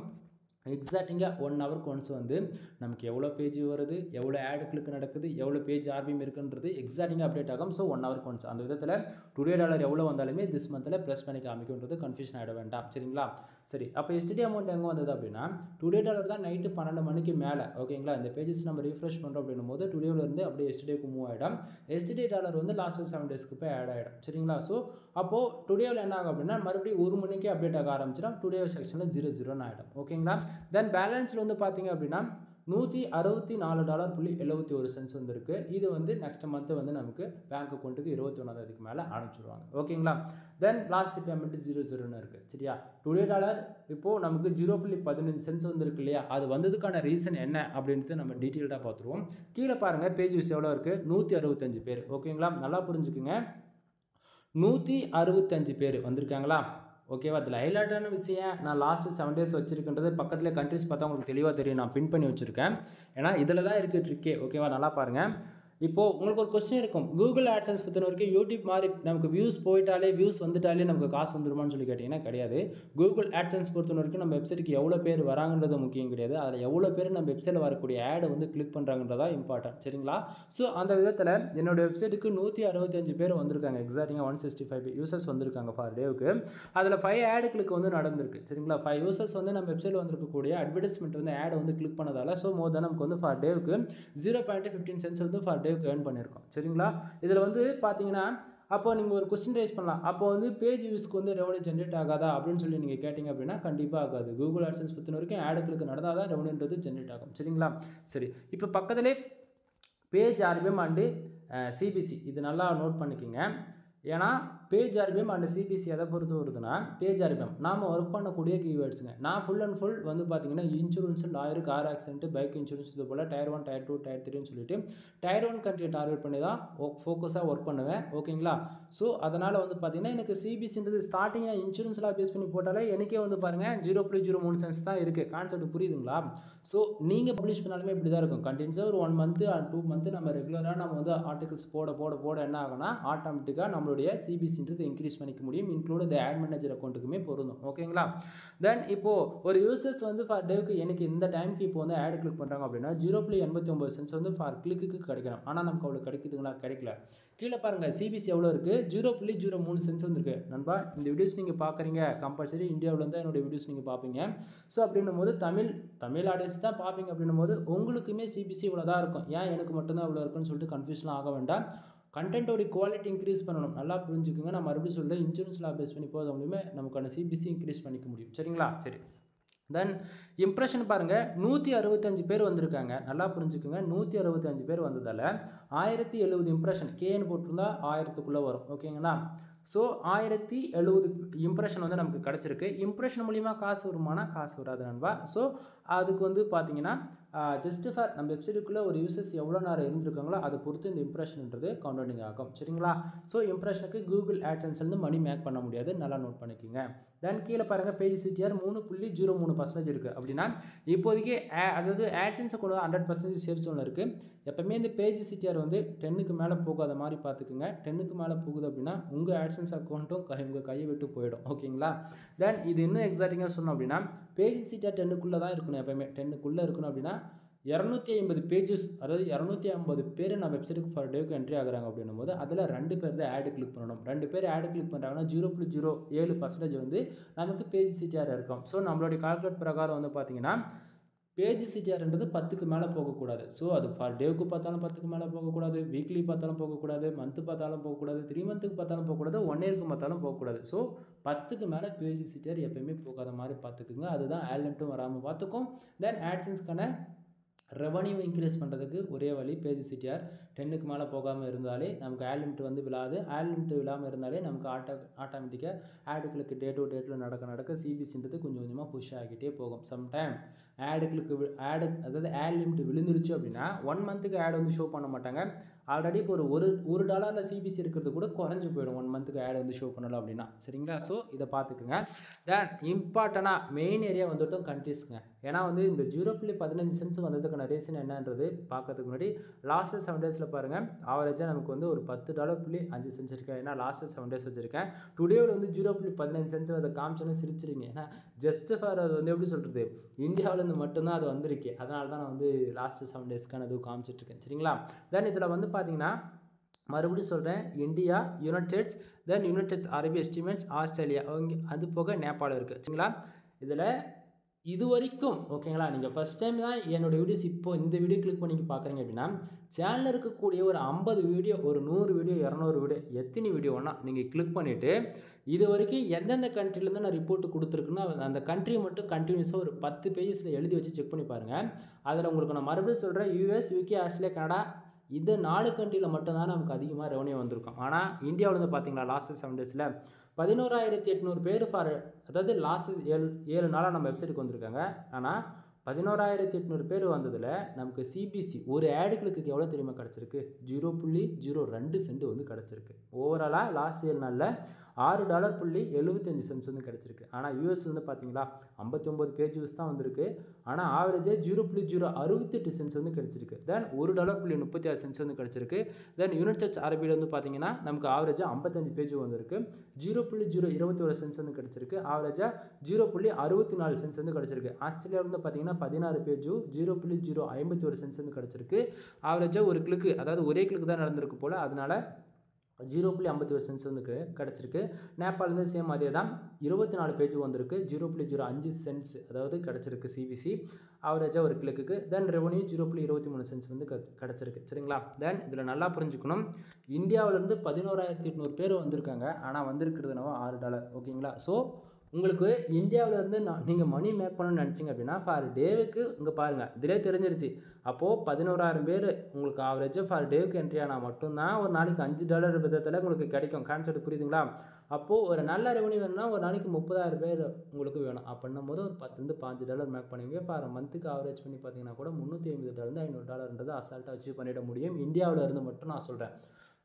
எக்ஸாக்டிங்காக ஒன் ஹவருக்கு ஒன்ஸ் வந்து நமக்கு எவ்வளோ பேஜ் வருது எவ்வளோ ஆடு கிளிக் நடக்குது எவ்வளோ பேஜ் ஆர்பிஎம் இருக்குன்றது எக்ஸாக்டிங்காக அப்டேட் ஆகும். ஸோ ஒன் ஹவருக்கு ஒன்ஸ் அந்த விதத்தில் டுடே டாலர் எவ்வளோ வந்தாலுமே திஸ் மந்தில் ப்ளஸ் பண்ணி காமிக்கும்ன்றது கன்ஃபியூஷன் ஆகிட வேண்டாம். சரிங்களா? சரி. அப்போ எஸ்டிடி அமௌண்ட் எங்கே வந்தது அப்படின்னா டுடே டாலர் தான் நைட்டு பன்னெண்டு மணிக்கு மேலே. ஓகேங்களா இந்த பேஜஸ் நம்ம ரீஃப்ரெஷ் பண்ணுறோம் அப்படின்னும் போது டுடேலேருந்து அப்படியே எஸ்டிடேக்கு மூவ் ஆகிடும் எஸ்டிடே டாலர் வந்து லாஸ்ட் செவன் டேஸ்க்கு போய் ஆட் ஆகிடும் சரிங்களா? ஸோ அப்போது டுடேவில் என்ன ஆகும் அப்படின்னா மறுபடியும் ஒரு மணிக்கே அப்டேட் ஆக ஆரம்பிச்சிடும். டுடே செக்ஷனில் ஜீரோ ஜீரோன்னு ஆகிடும் ஓகேங்களா தென் பேலன்ஸில் வந்து பார்த்தீங்க அப்படின்னா நூற்றி அறுபத்தி நாலு டாலர் புள்ளி எழுபத்தி ஒரு சென்ஸ் வந்திருக்கு. இது வந்து நெக்ஸ்ட் மந்த்து வந்து நமக்கு பேங்க் அக்கௌண்ட்டுக்கு இருபத்தி ஒன்றாந்தேதிக்கு மேலே அனுப்பிச்சிடுவாங்க. ஓகேங்களா? தென் லாஸ்ட் பேமெண்ட் ஜீரோ ஜீரோன்னு இருக்குது சரியா? டுடே டாலர் இப்போது நமக்கு ஜீரோ புள்ளி பதினஞ்சு சென்ஸ் வந்துருக்கு இல்லையா? அது வந்ததுக்கான ரீசன் என்ன அப்படின்ட்டு நம்ம டீட்டெயில்டாக பார்த்துருவோம் கீழே பாருங்கள் பேஜ் வியூஸ் எவ்வளோ இருக்குது நூற்றி அறுபத்தஞ்சு பேர். ஓகேங்களா? நல்லா புரிஞ்சுக்குங்க. நூற்றி அறுபத்தஞ்சு பேர் வந்திருக்காங்களா? ஓகேவா? அதில் ஹைலைட்டான விஷயம் நான் லாஸ்ட்டு செவன் டேஸ் வச்சுருக்கின்றது பக்கத்தில் கண்ட்ரிஸ் பார்த்தா உங்களுக்கு தெளிவாக தெரியும். நான் பின் பண்ணி வச்சுருக்கேன். ஏன்னா இதில் தான் இருக்குது ட்ரிக்கே ஓகேவா? நல்லா பாருங்கள் இப்போது உங்களுக்கு ஒரு கொஸ்டின் இருக்கும். கூகுள் ஆட்சன்ஸ் பொறுத்த வரைக்கும் யூடியூப் மாதிரி நமக்கு வியூஸ் போயிட்டாலே வியூஸ் வந்துட்டாலே நமக்கு காசு வந்துருமான்னு சொல்லி கேட்டிங்கன்னா கிடையாது. கூகுள் ஆட்சன்ஸ் பொறுத்த வரைக்கும் நம்ம வெப்சைட்டுக்கு எவ்வளோ பேர் வராங்கன்றது முக்கியம் கிடையாது. அதில் எவ்வளோ பேர் நம்ம வெப்சைட்டில் வரக்கூடிய ஆடை வந்து கிளிக் பண்ணுறாங்கன்றதா இம்பார்ட்டன்ட் சரிங்களா? ஸோ அந்த விதத்தில் என்னோட வெப்சைட்டுக்கு நூற்றி அறுபத்தஞ்சு பேர் வந்திருக்காங்க. எக்ஸாக்டிங்காக ஒன் சிக்ஸ்டி ஃபைவ் யூசர்ஸ் வந்திருக்காங்க ஃபார் டேவுக்கு அதில் ஃபைவ் ஆடு கிளிக் வந்து நடந்திருக்கு. சரிங்களா? ஃபைவ் யூசர்ஸ் வந்து நம்ம வெப்சைட்டில் வந்திருக்கக்கூடிய அட்வர்டைஸ்மெண்ட் வந்து ஆடை வந்து கிளிக் பண்ணதால் ஸோ மோர் நமக்கு வந்து ஃபார் டேவுக்கு ஜீரோ பாயிண்ட் ஃபிஃப்டீன் சென்ஸ் வந்து ஃபார் டேவுக்கு ஏர்ன் பண்ணியிருக்கோம். சரிங்களா? இதில் வந்து பார்த்தீங்கன்னா அப்போ நீங்கள் ஒரு கொஸ்டின் ரைஸ் பண்ணலாம். அப்போ வந்து பேஜ் வியூஸ்க்கு வந்து ரெவன்யூ ஜென்ரேட் ஆகாதா அப்படின்னு சொல்லி நீங்கள் கேட்டிங்க அப்படின்னா கண்டிப்பாக ஆகாது. கூகுள் ஆட்சன்ஸ் பற்றின வரைக்கும் ஆடுகளுக்கு நடந்தால் தான் ரெவன்யூன்றது ஜென்ரேட் ஆகும். சரிங்களா? சரி. இப்போ பக்கத்திலே பேஜ் ஆர்பிஎம் அண்டு சிபிசி இது நல்லா நோட் பண்ணிக்கோங்க. ஏன்னா பேஜ் ஆர்பிஎம் அண்ட் சிபிசி எதை பொறுத்து வருதுன்னா பேஜ் ஆர்பிஎம் நாம் ஒர்க் பண்ணக்கூடிய கீவேர்ட்ஸுங்க நான் ஃபுல் அண்ட் ஃபுல் வந்து பார்த்தீங்கன்னா insurance lawyer car accident bike insurance இது போல் tier one tier two tier த்ரீன்னு சொல்லிட்டு டயர் ஒன் கண்ட்ரி டார்கெட் பண்ணி தான் ஃபோக்கஸாக ஒர்க் பண்ணுவேன். ஓகேங்களா ஸோ அதனால் வந்து பார்த்தீங்கன்னா எனக்கு சிபிசின்றது ஸ்டார்டிங் இன்சூரன்ஸ்லாம் பேஸ் பண்ணி போட்டாலே எனக்கே வந்து பாருங்கள் ஜீரோ புள்ளி ஜீரோ மூணு சென்ஸ் தான் இருக்குது கான்செப்ட் புரியுதுங்களா? ஸோ நீங்கள் பப்ளிஷ் பண்ணாலுமே இப்படி தான் இருக்கும். கண்டினியூஸாக ஒரு one month and two month நம்ம ரெகுலராக நம்ம வந்து ஆர்டிகல்ஸ் போட போட போட என்ன ஆகும்னா ஆட்டோமேட்டிக்காக நம்மளுடைய சிபிசி சிபிசின்றது இன்க்ரீஸ் பண்ணிக்க முடியும். இன்க்ளூட் த ஆட் மேனேஜர் அக்கௌண்ட்டுக்குமே பொருந்தும். ஓகேங்களா? தென் இப்போது ஒரு யூசர்ஸ் வந்து ஃபார் டேவுக்கு எனக்கு இந்த டைமுக்கு இப்போ வந்து ஆட் கிளிக் பண்ணுறாங்க அப்படின்னா ஜீரோ புள்ளி எண்பத்தி ஒம்பது சென்ஸ் வந்து ஃபார் கிளிக்கு கிடைக்கணும். ஆனால் நமக்கு அவ்வளோ கிடைக்குதுங்களா? கிடைக்கல. கீழே பாருங்கள் சிபிசி எவ்வளோ இருக்குது ஜீரோ புள்ளி ஜீரோ மூணு சென்ஸ் வந்துருக்கு. நண்பா இந்த வீடியோஸ் நீங்கள் பார்க்குறீங்க கம்பல்சரி இந்தியாவில் தான் என்னோடய வீடியோஸ் நீங்கள் பார்ப்பீங்க ஸோ அப்படின்னும் போது தமிழ் தமிழ் ஆடியன்ஸ் தான் பார்ப்பீங்க அப்படின்னும் போது உங்களுக்குமே சிபிசி இவ்வளோ தான் இருக்கும். ஏன் எனக்கு மட்டும்தான் இவ்வளோ இருக்குன்னு சொல்லிட்டு கன்ஃபியூஷன் ஆக வேண்டாம். கண்டென்ட்டோட குவாலிட்டி இன்க்ரீஸ் பண்ணணும். நல்லா புரிஞ்சுக்கோங்க. நான் மறுபடியும் சொல்கிறேன் இன்சூரன்ஸ் லா பேஸ் பண்ணி போகிறது மூலியமே நமக்கான சிபிசி இன்க்ரீஸ் பண்ணிக்க முடியும். சரிங்களா? சரி. தென் இம்ப்ரெஷன் பாருங்கள் நூற்றி அறுபத்தஞ்சு பேர் வந்திருக்காங்க. நல்லா புரிஞ்சுக்கோங்க. நூற்றி அறுபத்தஞ்சு பேர் வந்ததால் ஆயிரத்தி எழுபது இம்ப்ரெஷன் கேன்னு போட்டிருந்தா ஆயிரத்துக்குள்ளே வரும். ஓகேங்களா ஸோ ஆயிரத்தி எழுபது இம்ப்ரெஷன் வந்து நமக்கு கிடச்சிருக்கு. இம்ப்ரெஷன் மூலிமா காசு வருமானா? காசு வராது நண்பா. ஸோ அதுக்கு வந்து பார்த்திங்கன்னா ஜஸ்ட் ஃபார் நம்ம வெப்சைட்டுக்குள்ளே ஒரு யூசர்ஸ் எவ்வளோ நேரம் இருந்திருக்காங்களோ அதை பொறுத்து இந்த இம்ப்ரெஷன்ன்றது கவுண்டிங் ஆகும். சரிங்களா? ஸோ இம்ப்ரெஷனுக்கு கூகுள் ஆட்சன்ஸ்லேருந்து மணி மேக் பண்ண முடியாது. நல்லா நோட் பண்ணிக்கோங்க. தென் கீழே பாருங்கள் பேஜ் சிடிஆர் மூணு புள்ளி ஜீரோ மூணு பர்சன்டேஜ் இருக்குது அப்படின்னா இப்போதைக்கு அதாவது ஆட்சன்ஸை கூட ஹண்ட்ரட் பர்சன்டேஜ் சேவ் ஜோனில் இருக்குது எப்போவுமே இந்த பேஜ் சிடிஆர் வந்து டென்னுக்கு மேலே போகாத மாதிரி பார்த்துக்குங்க. டென்னுக்கு மேலே போகுது அப்படின்னா உங்கள் ஆட்சன்ஸ் அக்கௌண்ட்டும் கை உங்கள் கையை விட்டு போயிடும். ஓகேங்களா? தென் இது இன்னும் எக்ஸாக்டிங்காக சொன்னோம் அப்படின்னா பேஜ் சிடிஆர் டென்னுக்குள்ளே தான் இருக்கணும் எப்போயுமே டென்னுக்குள்ளே இருக்கணும் அப்படின்னா இரநூத்தி ஐம்பது பேஜஸ் அதாவது இரநூத்தி ஐம்பது பேர் நம்ம வெப்சைட்டுக்கு ஃபார் டேவுக்கு என்ட்ரி ஆகிறாங்க அப்படின்னும் போது அதில் ரெண்டு பேர் தான் ஆடு கிளிக் பண்ணணும். ரெண்டு பேர் ஆடு கிளிக் பண்ணுறாங்கன்னா ஜீரோ புள்ளி ஜீரோ ஏழு பர்சன்டேஜ் வந்து நமக்கு பேஜ் சிடிஆர் இருக்கும். ஸோ நம்மளுடைய கால்குலேட் பிரகாரம் வந்து பார்த்தீங்கன்னா பேஜ் சிடிஆர்ன்றது பத்துக்கு மேலே போகக்கூடாது. ஸோ அது ஃபார் டேவுக்கு பார்த்தாலும் பத்துக்கு மேலே போகக்கூடாது வீக்லி பார்த்தாலும் போகக்கூடாது மந்த்து பார்த்தாலும் போகக்கூடாது த்ரீ மந்த்துக்கு பார்த்தாலும் போகக்கூடாது ஒன் இயருக்கு பார்த்தாலும் போகக்கூடாது. ஸோ பத்துக்கு மேலே பேஜ் சிடிஆர் எப்போயுமே போகாத மாதிரி பார்த்துக்குங்க. அதுதான் ஆலண்ட்டும் வராமல் பார்த்துக்கும். தென் ஆட்ஸன்ஸ்க்கான ரெவன்யூ இன்க்ரீஸ் பண்ணுறதுக்கு ஒரே வழி பேஜ் சிடிஆர் டென்னுக்கு மேலே போகாமல் இருந்தாலே நமக்கு ஆட் லிமிட் வந்து விழாது. ஆட் லிமிட் விழாமல் இருந்தாலே நமக்கு ஆட்டோ ஆட்டோமேட்டிக்காக ஆடுகளுக்கு டே டு டேட்டில் நடக்க நடக்க சிபிசின்றது கொஞ்சம் கொஞ்சமாக புஷ் ஆகிட்டே போகும். சம்டைம் ஆடுகளுக்கு ஆடு அதாவது ஆட் லிமிட் விழுந்துருச்சு அப்படின்னா ஒன் மந்த்துக்கு ஆட் வந்து ஷோ பண்ண மாட்டாங்க. ஆல்ரெடி இப்போ ஒரு ஒரு ஒரு டாலரில் சிபிசி இருக்கிறது கூட குறைஞ்சி போயிடும். ஒன் மந்த்துக்கு ஆட் வந்து ஷோ பண்ணலாம் அப்படின்னா. சரிங்களா? ஸோ இதை பார்த்துக்குங்க. தென் இம்பார்ட்டனாக மெயின் ஏரியா வந்துட்டும் கண்ட்ரிஸ்ங்க ஏன்னா வந்து இந்த ஜீரோ புள்ளி பதினஞ்சு சென்ஸ் வந்ததுக்கான ரீசன் என்னன்றது பார்க்கறதுக்கு முன்னாடி லாஸ்ட்டு செவன் டேஸில் பாருங்கள் ஆவரேஜாக நமக்கு வந்து ஒரு பத்து டாலர் புள்ளி அஞ்சு சென்ஸ் இருக்கேன். ஏன்னா லாஸ்ட்டு செவன் டேஸ் வச்சுருக்கேன். டுடேவில் வந்து ஜீரோ புள்ளி பதினஞ்சு சென்ஸ் அதை காமிச்சோன்னு சிரிச்சிருங்க. ஏன்னா ஜஸ்ட் ஃபார் அது வந்து எப்படி சொல்கிறது இந்தியாவிலேருந்து மட்டும்தான் அது வந்திருக்கு. அதனால தான் நான் வந்து லாஸ்ட்டு செவன் டேஸ்க்கான இது காமிச்சிட்ருக்கேன். சரிங்களா? தென் இதில் வந்து பார்த்தீங்கன்னா மறுபடியும் சொல்கிறேன் India United States then United Arab estimates Australia அவங்க அது போக நேபாளம் இருக்குது சரிங்களா? இதில் இது வரைக்கும் ஓகேங்களா? நீங்கள் ஃபஸ்ட் டைம் தான் என்னோடய வீடியோஸ் இப்போ இந்த வீடியோ கிளிக் பண்ணி பார்க்குறீங்க அப்படின்னா சேனலில் இருக்கக்கூடிய ஒரு ஐம்பது வீடியோ ஒரு நூறு வீடியோ இரநூறு வீடியோ எத்தனை வீடியோனா நீங்கள் கிளிக் பண்ணிவிட்டு இது வரைக்கும் எந்தெந்த கண்ட்ரிலேருந்து நான் ரிப்போர்ட் கொடுத்துருக்குன்னா அந்த கண்ட்ரி மட்டும் கண்டினியூஸாக ஒரு பத்து பேஜஸில் எழுதி வச்சு செக் பண்ணி பாருங்கள் அதில் உங்களுக்கு நான் மறுபடியும் சொல்கிறேன் யூஎஸ் யூகே ஆஸ்திரேலியா கனடா இந்த நாலு கண்ட்ரியில் மட்டும்தான் நமக்கு அதிகமாக ரெவன்யூ வந்திருக்கும். ஆனால் இந்தியாவில் வந்து பார்த்தீங்களா லாஸ்ட் செவன் டேஸில் பதினோராயிரத்தி எட்நூறு பேர் ஃபார் அதாவது லாஸ்ட் ஏழு ஏழு நாளாக நம்ம வெப்சைட்டுக்கு வந்திருக்காங்க. ஆனால் பதினோராயிரத்தி எட்நூறு பேர் வந்ததில் நமக்கு சிபிசி ஒரு ஆடு கிளிக்கு எவ்வளோ தெரியுமா கிடச்சிருக்கு? ஜீரோ புள்ளி ஜீரோ ரெண்டு சென்ட் வந்து கிடச்சிருக்கு. ஓவராலாக லாஸ்ட் ஏழு நாளில் ஆறு டாலர் புள்ளி எழுபத்தஞ்சு சென்ட்ஸ் வந்து கிடச்சிருக்கு. ஆனால் யூஎஸ்லேருந்து பார்த்தீங்களா ஐம்பத்தி ஒம்பது பேஜ் யூஸ் தான் வந்திருக்கு. ஆனால் ஆவரேஜாக ஜீரோ புள்ளி ஜீரோ அறுபத்தெட்டு சென்ட்ஸ் வந்து கிடச்சிருக்கு. தென் ஒரு டாலர் புள்ளி முப்பத்தி ஆறு சென்ட்ஸ் வந்து கிடச்சிருக்கு. தென் யூனிட் சர்ச் அரபியில் வந்து பார்த்தீங்கன்னா நமக்கு ஆவரேஜாக ஐம்பத்தஞ்சு பேஜ் வந்திருக்கு. ஜீரோ புள்ளி ஜீரோ இருபத்தி ஒரு சென்ட்ஸ் வந்து கிடச்சிருக்கு. ஆவரேஜாக ஜீரோ புள்ளி அறுபத்தி நாலு சென்ட்ஸ் வந்து கிடச்சிருக்கு. ஆஸ்திரேலியாவில் வந்து பார்த்தீங்கன்னா பதினாறு பேஜும் ஜீரோ புள்ளி ஜீரோ ஐம்பத்தி ஒரு சென்ட்ஸ் வந்து கிடச்சிருக்கு. ஆவரேஜாக ஒரு கிளிக்கு அதாவது ஒரே கிளிக்கு தான் நடந்திருக்கு போல். அதனால் ஜீரோ புள்ளி ஐம்பத்தி ஒரு சென்ஸ் வந்து கிடச்சிருக்கு. நேபாளிலேருந்து சேம் அதே தான் இருபத்தி நாலு பேஜ் வந்திருக்கு. ஜீரோ புள்ளி ஜீரோ அஞ்சு சென்ட்ஸ் அதாவது கிடச்சிருக்கு சிபிசி ஆவரேஜாக ஒரு கிளிக்கு தென் ரெவன்யூ ஜீரோ புள்ளி இருபத்தி மூணு சென்ஸ் வந்து கிடச்சிருக்கு. சரிங்களா? தென் இதில் நல்லா புரிஞ்சுக்கணும். இந்தியாவிலேருந்து பதினோராயிரத்தி எட்நூறு பேர் வந்திருக்காங்க. ஆனால் வந்திருக்கிறது நம்ம ஆறு டாலர் ஓகேங்களா? ஸோ உங்களுக்கு இந்தியாவில் இருந்து நான் நீங்கள் மணி மேக் பண்ணணும்னு நினச்சிங்க அப்படின்னா ஃபார் டேவுக்கு இங்கே பாருங்கள் இதிலே தெரிஞ்சிருச்சு. அப்போது பதினோராயிரம் பேர் உங்களுக்கு ஆவரேஜாக ஃபார் டேவுக்கு என்ட்ரி ஆனால் மட்டும்தான் ஒரு நாளைக்கு அஞ்சு டாலர் விதத்தில் உங்களுக்கு கிடைக்கும். கான்செப்ட் புரியுதுங்களா? அப்போது ஒரு நல்ல ரெவன்யூ வேணும்னா ஒரு நாளைக்கு முப்பதாயிரம் பேர் உங்களுக்கு வேணும். அப்படின்னும் போது ஒரு பத்துலேருந்து பாஞ்சு டாலர் மேக் பண்ணுவீங்க. ஃபார் மந்த்துக்கு ஆவரேஜ் பண்ணி பார்த்தீங்கன்னா கூட முந்நூற்றி ஐம்பது டாலர் ஐநூறு டாலர்ன்றது அசால்ட்டாக அச்சீவ் பண்ணிட முடியும். இந்தியாவில் இருந்து மட்டும் நான் சொல்கிறேன்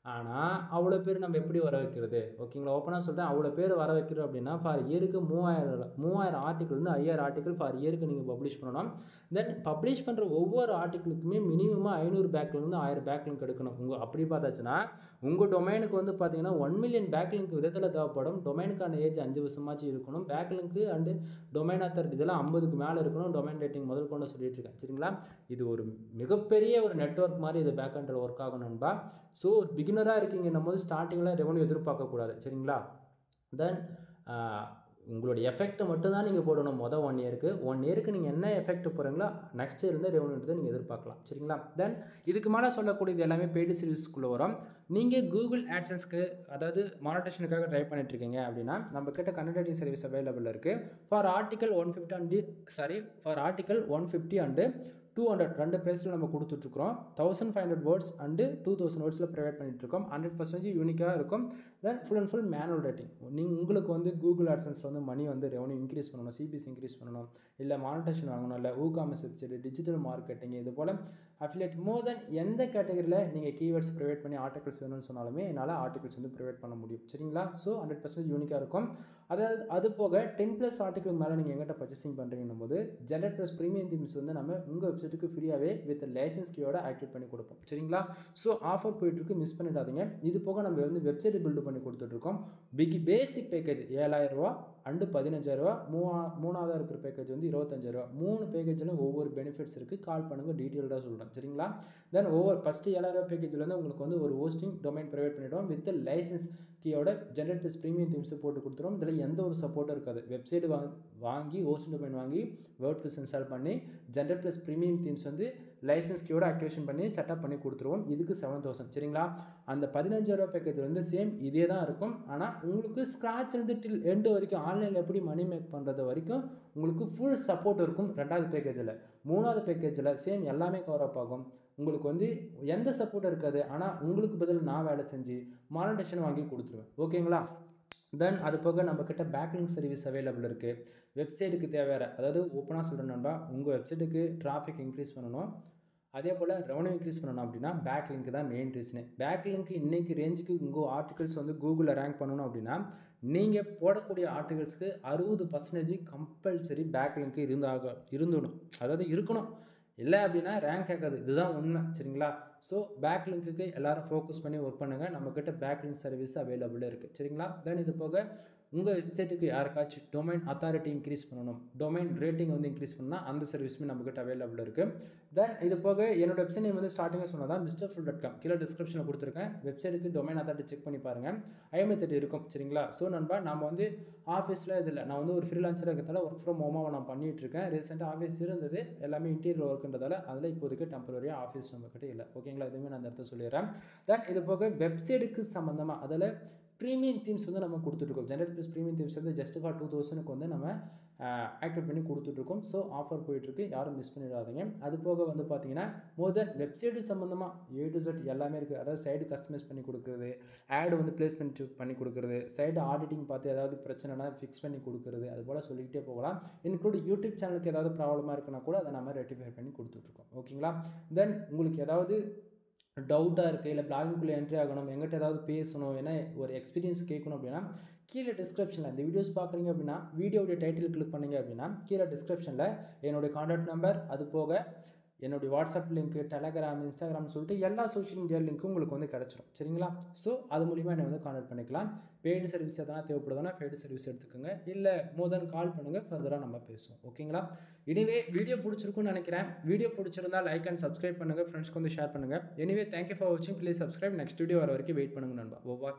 ஆனால் அவ்வளோ பேர் நம்ம எப்படி வர வைக்கிறது? ஓகேங்களா? ஓப்பனாக சொல்கிறேன் அவ்வளோ பேர் வர வைக்கிறோம் அப்படின்னா ஃபார் இயருக்கு மூவாயிரம் மூவாயிரம் ஆர்டிக்கல் வந்து ஐயாயிரம் ஆர்டிக்கல் ஃபார் இயருக்கு நீங்கள் பப்ளிஷ் பண்ணணும். தென் பப்ளிஷ் பண்ணுற ஒவ்வொரு ஆர்டிக்கிளுக்குமே மினிமமாக ஐநூறு பேக்லேருந்து ஆயிரம் பேக்லிங்க் எடுக்கணும். உங்கள் அப்படி பார்த்தாச்சுன்னா உங்கள் டொமைனுக்கு வந்து பார்த்தீங்கன்னா ஒன் மில்லியன் பேக்லிங்க் விதத்தில் தேவைப்படும். டொமைனுக்கான ஏஜ் அஞ்சு வருஷமாச்சும் இருக்கணும். பேக்லிங்க்கு அண்டு டொமைன் ஆத்தர் இதெல்லாம் ஐம்பதுக்கு மேலே இருக்கணும். டொமைன் ரேட்டிங் முதல் கொண்டு சொல்லிட்டு இருக்கேன். சரிங்களா? இது ஒரு மிகப்பெரிய ஒரு நெட்ஒர்க் மாதிரி இது பேக் அண்டில் ஒர்க் ஆகும் நண்பா. ஸோ ஒரு பிகினராக இருக்கீங்கன்னும் போது ஸ்டார்டிங்கில் ரெவன்யூ எதிர்பார்க்கக்கூடாது சரிங்களா? தென் உங்களுடைய எஃபெக்ட்டை மட்டும் தான் நீங்கள் போடணும். மொதல் ஒன் இயருக்கு ஒன் இயருக்கு நீங்கள் என்ன எஃபெக்ட் போகிறீங்களோ நெக்ஸ்ட் இயர்லேருந்து ரெவன்யூன்றதை நீங்கள் எதிர்பார்க்கலாம். சரிங்களா? தென் இதுக்கு மேலே சொல்லக்கூடியது எல்லாமே பெய்டு சர்வீஸ்க்குள்ளே வரும். நீங்கள் கூகுள் ஆட்சன்ஸ்க்கு அதாவது மானிட்டேஷனுக்காக ட்ரை பண்ணிட்டுருக்கீங்க அப்படின்னா நம்ம கிட்ட கண்டக்டிங் சர்வீஸ் அவைலபிள் இருக்குது for article one fifty and sorry for article one fifty and two hundred ரெண்டு ப்ரைஸில் நம்ம கொடுத்துட்ருக்கோம் thousand five hundred words and two thousand வேர்ட்ஸில் provide பண்ணிட்டுருக்கோம். ஹண்ட்ரட் பர்சன்டேஜ் யூனிக்காக இருக்கும். Then full and full manual rating நீங்கள் உங்களுக்கு வந்து கூகுள் ஆட்சன்ஸில் வந்து மணி வந்து ரெவன்யூ இன்க்ரீஸ் பண்ணணும் சிபிஎஸ் இன்க்ரீஸ் பண்ணணும் இல்லை மானிட்டேஷன் வாங்கணும் இல்லை ஊ வெப்சைட் டிஜிட்டல் மார்க்கெட்டிங் இது போல் அஃபிலேட் மோர் தென் எந்த கேட்டகரியில் நீங்கள் கீவேர்ட்ஸ் ப்ரொவைட் பண்ணி ஆர்டிகல்ஸ் வேணும்னு சொன்னாலுமே என்னால் ஆர்டிகல்ஸ் வந்து ப்ரொவைட் பண்ண முடியும். சரிங்களா? ஸோ ஹண்ட்ரட் பர்சன்ட் யூனிக்காக இருக்கும். அதாவது அது போக டென் ப்ளஸ் ஆர்டிகல் மேலே நீங்கள் எங்கிட்ட பர்ச்சேசிங் பண்ணுறீங்கன்னும் போது ஜென்ரட் ப்ளஸ் ப்ரீமியம் தீம்ஸ் வந்து நம்ம உங்கள் வெப்சைட்டுக்கு ஃப்ரீயாகவே வித் லைசன்ஸ் கீயோட ஆக்டிவேட் பண்ணி கொடுப்போம். சரிங்களா? ஸோ ஆஃபர் போயிட்டுருக்கு மிஸ் பண்ணிடாதீங்க. இது போக நம்ம வந்து வெப்சைட் பில்டு பண்ணி கொடுத்துட்ருக்கோம். பிகி பேசிக் பேக்கேஜ் ஏழாயிரரூவா அண்டு பதினஞ்சாயிரரூவா மூவா மூணாவதாக இருக்கிற பேக்கேஜ் வந்து இருபத்தஞ்சாயிரரூவா மூணு பேக்கேஜில் ஒவ்வொரு பெனிஃபிட்ஸ் இருக்குது கால் பண்ணுங்கள் டீட்டெயில்டாக சொல்கிறேன் சரிங்களா? தென் ஒவ்வொரு ஃபஸ்ட்டு ஏழாயிரரூவா பேக்கேஜில் வந்து உங்களுக்கு வந்து ஒரு ஹோஸ்டிங் டொமைன் ப்ரொவைட் பண்ணிவிடுவோம் வித் லைசன்ஸ் கீயோட ஜென்ரேட் ப்ளஸ் ப்ரீமியம் தீம்ஸ் போட்டு கொடுத்துருவோம் இதில் எந்த ஒரு சப்போர்ட்டும் இருக்காது. வெப்சைட் வாங்கி வாங்கி ஹோஸ்டிங் டொமைன் வாங்கி வேர்ட் ப்ளஸ் இன்ஸ்டால் பண்ணி ஜென்ரேட் ப்ளஸ் ப்ரீமியம் தீம்ஸ் வந்து லைசன்ஸ் கீயோட ஆக்டிவேஷன் பண்ணி செட்டப் பண்ணி கொடுத்துருவோம். இதுக்கு செவன் தௌசண்ட் சரிங்களா? அந்த பதினஞ்சாயிரரூவா பேக்கேஜ் வந்து சேம் இதே தான் இருக்கும். ஆனால் உங்களுக்கு ஸ்க்ராட்ச்லேருந்து டில் எண்டு வரைக்கும் ஆன்லைனில் எப்படி மணி மேக் பண்ணுறது வரைக்கும் உங்களுக்கு ஃபுல் சப்போர்ட் இருக்கும் ரெண்டாவது பேக்கேஜில் மூணாவது பேக்கேஜில் சேம் எல்லாமே கவர் அப் ஆகும். உங்களுக்கு வந்து எந்த சப்போர்ட்டும் இருக்காது. ஆனால் உங்களுக்கு பதில் நான் வேலை செஞ்சு மானிட்டேஷன் வாங்கி கொடுத்துருவேன். ஓகேங்களா? தென் அது போக நம்மக்கிட்ட பேக்லிங் சர்வீஸ் அவைலபிள் இருக்குது வெப்சைட்டுக்கு தேவையான அதாவது ஓப்பனாக சொல்கிறேன் நண்பா உங்கள் வெப்சைட்டுக்கு டிராஃபிக் இன்க்ரீஸ் பண்ணணும். அதே போல் ரெவன்யூ இன்க்ரீஸ் பண்ணணும் அப்படின்னா பேக் லிங்க் தான் மெயின் ரீசனு பேக் லிங்க் இன்றைக்கி ரேஞ்சுக்கு உங்கள் ஆர்டிகல்ஸ் வந்து கூகுளில் ரேங்க் பண்ணணும் அப்படின்னா நீங்கள் போடக்கூடிய ஆர்டிகல்ஸ்க்கு அறுபது பர்சன்டேஜ் கம்பல்சரி பேக் லிங்க் இருந்தாக இருந்துடும் அதாவது இருக்கணும். இல்லை அப்படின்னா ரேங்க் கேட்காது. இதுதான் உண்மை சரிங்களா? ஸோ பேக் லிங்க்குக்கு எல்லோரும் ஃபோக்கஸ் பண்ணி ஒர்க் பண்ணுங்கள் நம்மக்கிட்ட பேக் லிங்க் சர்வீஸ் அவைலபிள் இருக்குது சரிங்களா? தென் இது போக உங்கள் வெப்சைட்டுக்கு யாருக்காச்சும் டொமைன் அத்தாரிட்டி இன்க்ரீஸ் பண்ணணும் டொமைன் ரேட்டிங் வந்து இன்க்ரீஸ் பண்ணால் அந்த சர்வீஸுமே நம்மக்கிட்ட அவைலபிள் இருக்குது தென் இது போக என்னோட வெப்சைட் நேம் வந்து ஸ்டார்டிங்காக சொன்னதா மிஸ்டர் ஃபுல் டாட் காம் கீழே டிஸ்கிரிப்ஷனில் கொடுத்துருக்கேன். வெப்சைட்டுக்கு டொமைன் அத்தாரிட்டி செக் பண்ணி பாருங்கள் ஐஎம்ஐ தேர்ட்டி இருக்கும் சரிங்களா? ஸோ நண்பா நம்ம வந்து ஆஃபீஸில் இதில் நான் வந்து ஒரு ஃப்ரீலான்சராக இருக்கிறதால ஒர்க் ஃப்ரம் ஹோமாக நான் பண்ணிகிட்டு இருக்கேன். ரீசெண்டாக ஆஃபீஸ் இருந்தது எல்லாமே இன்டீரியர் ஒர்க்குன்றதால அதில் இப்போதைக்கு டெம்பரரியாக ஆஃபீஸ் நம்மக்கிட்ட இல்லை. ஓகேங்களா இதுவுமே நான் அந்த இடத்த சொல்லிடுறேன். தென் இது போக வெப்சைட்டுக்கு சம்மந்தமாக அதில் ப்ரீமியம் தீம்ஸ் வந்து நம்ம கொடுத்துட்ருக்கோம். ஜென்ரேட் ப்ளஸ் ப்ரீமியம் தீம்ஸ் வந்து ஜஸ்ட் ஃபார் டூ தௌசண்ட்க்கு வந்து நம்ம ஆக்டிவேட் பண்ணி கொடுத்துட்ருக்கோம். ஸோ ஆஃபர் போயிட்டுருக்கு யாரும் மிஸ் பண்ணிடாதீங்க. அது போக வந்து பார்த்தீங்கன்னா மோதல் வெப்சைட்டு சம்மந்தமாக ஏ டு செட் எல்லாமே இருக்குது அதாவது சைடு கஸ்டமைஸ் பண்ணி கொடுக்குறது ஆடு வந்து பிளேஸ்மெண்ட் பண்ணி கொடுக்குறது சைடு ஆடிட்டிங் பார்த்து ஏதாவது பிரச்சனைனா ஃபிக்ஸ் பண்ணி கொடுக்குறது அது போல் சொல்லிக்கிட்டே போகலாம். இன்க்ளூட் யூடியூப் சேனலுக்கு ஏதாவது ப்ராப்ளமாக இருக்குன்னா கூட அதை நம்ம ரெட்டிஃபை பண்ணி கொடுத்துட்ருக்கோம். ஓகேங்களா தென் உங்களுக்கு ஏதாவது டவுட்டாக இருக்குது இல்லை பிளாகிங்குள்ளே என்ட்ரி ஆகணும் எங்கிட்ட ஏதாவது பேசணும் ஏன்னா ஒரு எக்ஸ்பீரியன்ஸ் கேட்கணும் அப்படின்னா கீழே டிஸ்கிரிப்ஷனில் இந்த வீடியோஸ் பார்க்குறீங்க அப்படின்னா வீடியோடைய டைட்டில் கிளிக் பண்ணீங்க அப்படின்னா கீழே டிஸ்கிரிப்ஷனில் என்னுடைய காண்டாக்ட் நம்பர் அது போக என்னுடைய வாட்ஸ்அப் லிங்க்கு டெலகிராம் இன்ஸ்டாகிராம் சொல்லிட்டு எல்லா சோஷியல் மீடியா லிங்க்கும் உங்களுக்கு வந்து கிடச்சிரும். சரிங்களா? ஸோ அது மூலிமா என்னை வந்து காண்டாக்ட் பண்ணிக்கலாம். பெய்டு சர்வீஸ் எதனா தேவைப்படுதுன்னா பெய்டு சர்வீஸ் எடுத்துக்கோங்க. இல்லை மோதன் கால் பண்ணுங்கள் ஃபர்தராக நம்ம பேசுவோம். ஓகேங்களா எனிவே வீடியோ பிடிச்சிருக்குன்னு நினைக்கிறேன். வீடியோ பிடிச்சிருந்தா லைக் அண்ட் சப்ஸ்கிரைப் பண்ணுங்கள் ஃப்ரெண்ட்ஸ்க்கு வந்து ஷேர் பண்ணுங்கள் எனிவே தேங்க்யூ ஃபார் வாட்சிங் ப்ளீஸ் சப்ஸ்கிரைப் நெக்ஸ்ட் வீடியோ வர வரைக்கும் வெயிட் பண்ணுங்க நண்பா. ஓவா